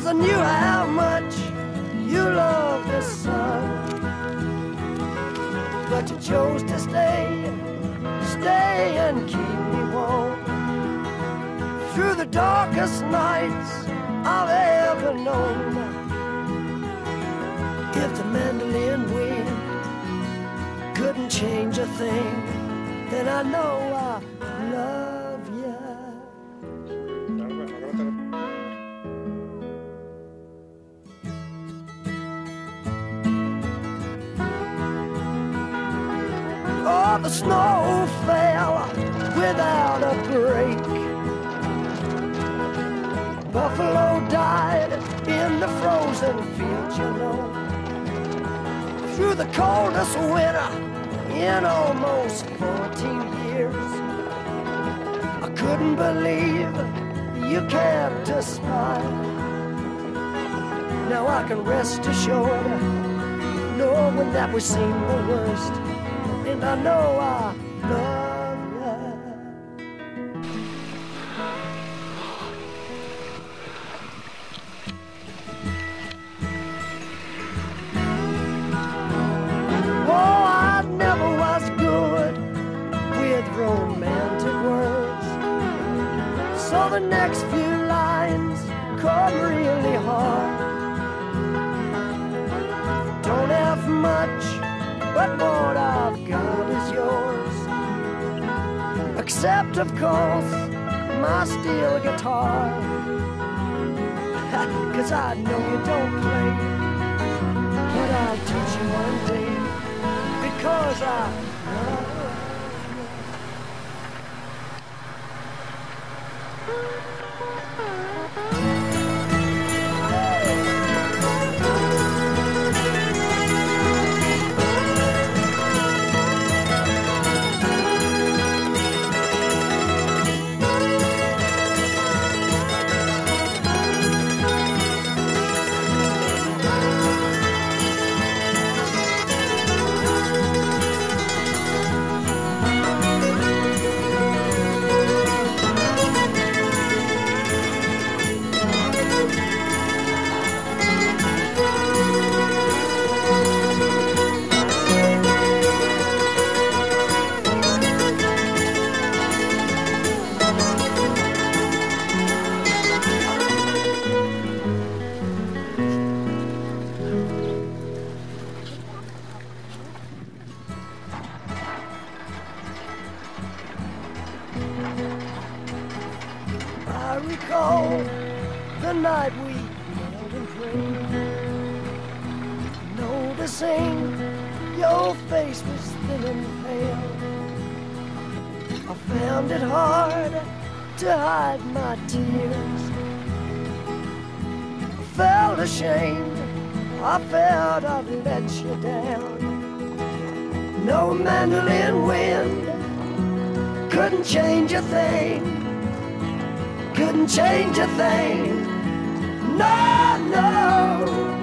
Cause I knew how much you love the sun. But you chose to stay, stay and keep me warm. Through the darkest nights I've ever known. If the mandolin wind couldn't change a thing, then I know I love the snow fell without a break. Buffalo died in the frozen fields, you know. Through the coldest winter in almost 14 years. I couldn't believe you kept a smile. Now I can rest assured, knowing that we've seen the worst. And I know I love you. Oh, I never was good with romantic words. So the next few Except, of course, my steel guitar. Cause I know you don't play, but I'll teach you one day because I love you. I recall the night we knelt and prayed, noticing your face was thin and pale. I found it hard to hide my tears. I felt ashamed. I felt I'd let you down. No mandolin wind couldn't change a thing couldn't change a thing. No, no.